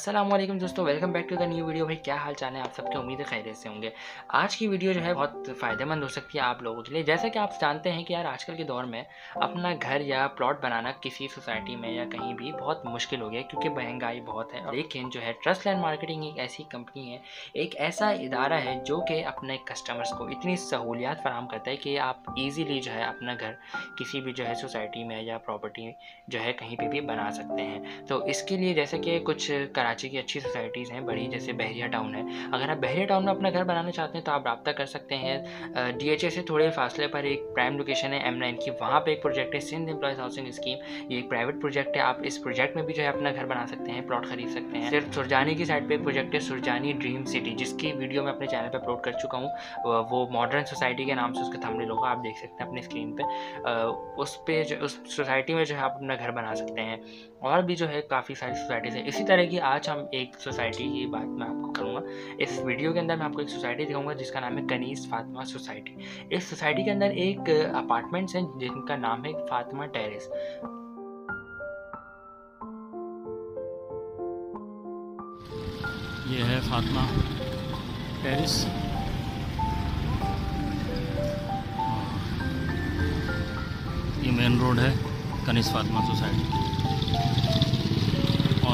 वालेकुम दोस्तों welcome back to the new video भाई, क्या हाल चाल है? आप सबके उम्मीद खैरियत से होंगे। आज की वीडियो जो है बहुत फ़ायदेमंद हो सकती है आप लोगों के लिए। जैसा कि आप जानते हैं कि यार, आजकल के दौर में अपना घर या प्लॉट बनाना किसी सोसाइटी में या कहीं भी बहुत मुश्किल हो गया क्योंकि महँगाई बहुत है। लेकिन जो है ट्रस्ट लैंड मार्केटिंग एक ऐसी कंपनी है, एक ऐसा इदारा है जो कि अपने कस्टमर्स को इतनी सहूलियात फराम करता है कि आप ईज़िली जो है अपना घर किसी भी जो है सोसाइटी में या प्रॉपर्टी जो है कहीं पर भी बना सकते हैं। तो इसके लिए जैसे कि कुछ कराची की अच्छी सोसाइटीज़ हैं, बड़ी जैसे बहरिया टाउन है। अगर आप बहरिया टाउन में अपना घर बनाना चाहते हैं तो आप रब्ता कर सकते हैं। डी एच ए से थोड़े फासले पर एक प्राइम लोकेशन है एम नाइन की। वहाँ पर एक प्रोजेक्ट है सिंध एम्प्लॉयज़ हाउसिंग स्कीम ये एक प्राइवेट प्रोजेक्ट है। आप इस प्रोजेक्ट में भी जो है अपना घर बना सकते हैं प्लॉट खरीद सकते हैं। सिर्फ़ सुरजानी की साइड पर एक प्रोजेक्ट है सुरजानी ड्रीम सिटी जिसकी वीडियो मैं अपने चैनल पर अपलोड कर चुका हूँ। वो मॉडर्न सोसाइटी के नाम से उसके थमने लोग आप देख सकते हैं अपनी स्क्रीन पर उस पर जो, उस सोसाइटी में जो है आप अपना घर बना सकते हैं। और भी जो है काफ़ी सारी सोसाइटीज़ है। इसी तरह की आज हम एक सोसाइटी की बात मैं आपको करूँगा। इस वीडियो के अंदर मैं आपको एक सोसाइटी दिखाऊँगा जिसका नाम है कनीस फातिमा सोसाइटी। इस सोसाइटी के अंदर एक अपार्टमेंट्स हैं जिनका नाम है फातिमा टेरेस। ये है फातिमा टेरिस। ये मेन रोड है कनीस फातिमा सोसाइटी।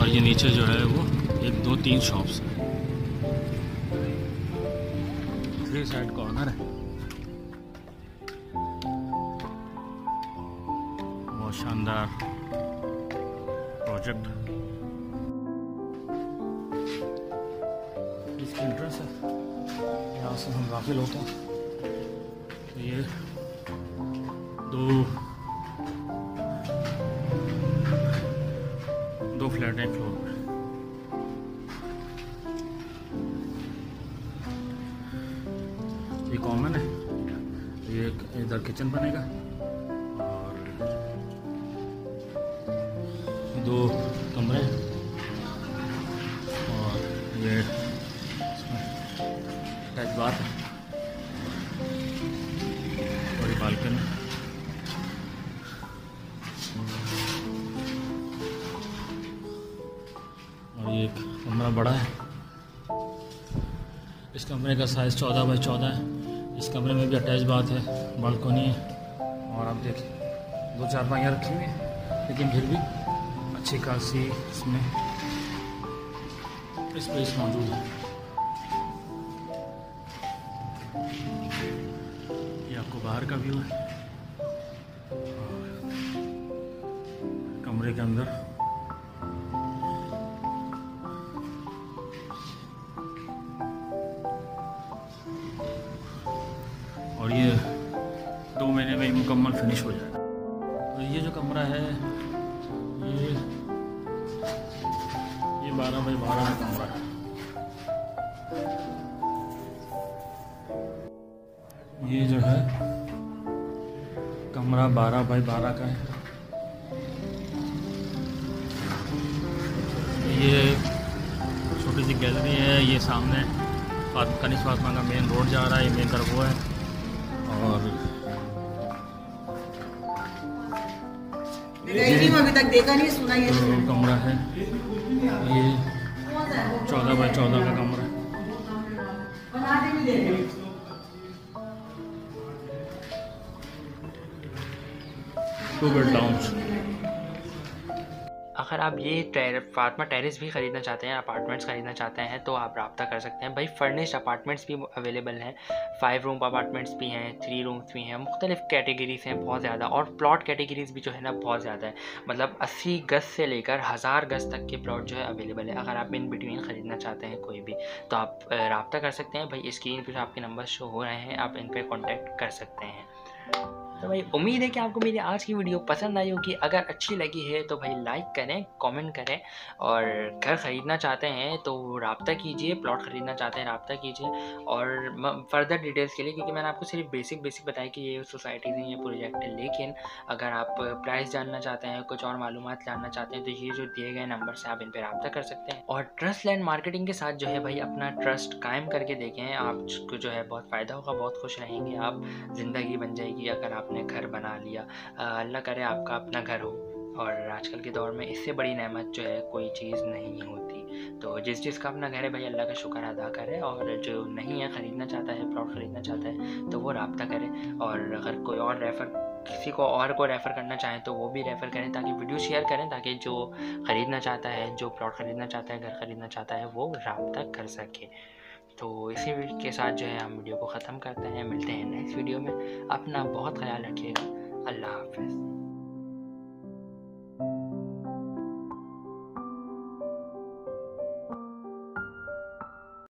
और ये नीचे जो है वो एक, दो, तीन शॉप्स हैं। थ्री साइड कॉर्नर है। बहुत शानदार प्रोजेक्ट इसकी इंट्रेंस है। यहाँ से हम दाखिल होते हैं। तो ये दो फ्लैट हैं फ्लोर ये कॉमन है। ये इधर किचन बनेगा। और दो कमरे और ये टच बात है। ये बालकनी कमरा बड़ा है। इस कमरे का साइज़ चौदह बाई चौदह है। इस कमरे में भी अटैच बात है बालकोनी है। और आप देखिए दो चार पाइयाँ रखी हुई हैं, लेकिन फिर भी अच्छी खासी इसमें स्पेस मौजूद है। ये आपको बाहर का व्यू है। कमरे के अंदर और ये दो महीने में ही मुकम्मल फिनिश हो जाएगा। और ये जो कमरा है, ये ये बारह बाई बारह का कमरा है। ये जो है, कमरा बारह बाई बारह का है। ये छोटी सी गैलरी है, ये सामने कनिश फातमा का मेन रोड जा रहा है, ये मेन तरफ़ वो है। अभी तक देखा नहीं, सुना ये कमरा है। ये चौदह बाय चौदह का कमरा टू बेड लाउंज अगर आप ये टेर, फातमा टेरिस भी ख़रीदना चाहते हैं, अपार्टमेंट्स ख़रीदना चाहते हैं तो आप रब्ता कर सकते हैं। भाई, फर्निश्ड अपार्टमेंट्स भी अवेलेबल हैं। फाइव रूम अपार्टमेंट्स भी हैं, थ्री रूम्स भी हैं, मुख्तलिफ़ कैटेगरीज हैं, बहुत ज़्यादा। और प्लॉट कैटेगरीज भी जो है ना, बहुत ज़्यादा है। मतलब अस्सी गज से लेकर हज़ार गज तक के प्लॉट जो है अवेलेबल है। अगर आप इन बिटवीन ख़रीदना चाहते हैं कोई भी तो आप रब्ता कर सकते हैं। भाई, स्क्रीन पर आपके नंबर शो हो रहे हैं, आप इन पर कॉन्टैक्ट कर सकते हैं। तो भाई, उम्मीद है कि आपको मेरी आज की वीडियो पसंद आई होगी। अगर अच्छी लगी है तो भाई लाइक करें कमेंट करें और घर ख़रीदना चाहते हैं तो रबता कीजिए प्लॉट ख़रीदना चाहते हैं, रबता कीजिए। और फर्दर डिटेल्स के लिए, क्योंकि मैंने आपको सिर्फ़ बेसिक बेसिक बताया कि ये सोसाइटीज़ हैं ये प्रोजेक्ट है। लेकिन अगर आप प्राइस जानना चाहते हैं, कुछ और मालूम जानना चाहते हैं तो ये जो दिए गए नंबर से आप इन पर रबता कर सकते हैं। और ट्रस्ट लैंड मार्केटिंग के साथ जो है भाई, अपना ट्रस्ट कायम करके देखें। आपको जो है बहुत फ़ायदा होगा, बहुत खुश रहेंगे आप, ज़िंदगी बन जाएगी अगर आप आपने घर बना लिया। अल्लाह करे आपका अपना घर हो। और आजकल के दौर में इससे बड़ी नेमत जो है, कोई चीज़ नहीं होती। तो जिस जिसका अपना घर है, भाई, अल्लाह का शुक्र अदा करे। और जो नहीं है, ख़रीदना चाहता है, प्लॉट ख़रीदना चाहता है तो वो रबता करे। और अगर कोई और रेफ़र, किसी को और को रेफ़र करना चाहें तो वो भी रेफ़र करें, ताकि वीडियो शेयर करें, ताकि जो ख़रीदना चाहता है, जो प्लॉट ख़रीदना चाहता है, घर ख़रीदना चाहता है, वो रबता कर सके। तो इसी के साथ जो है हम वीडियो को ख़त्म करते हैं। मिलते हैं नेक्स्ट वीडियो में। अपना बहुत ख्याल रखिएगा। अल्लाह हाफ़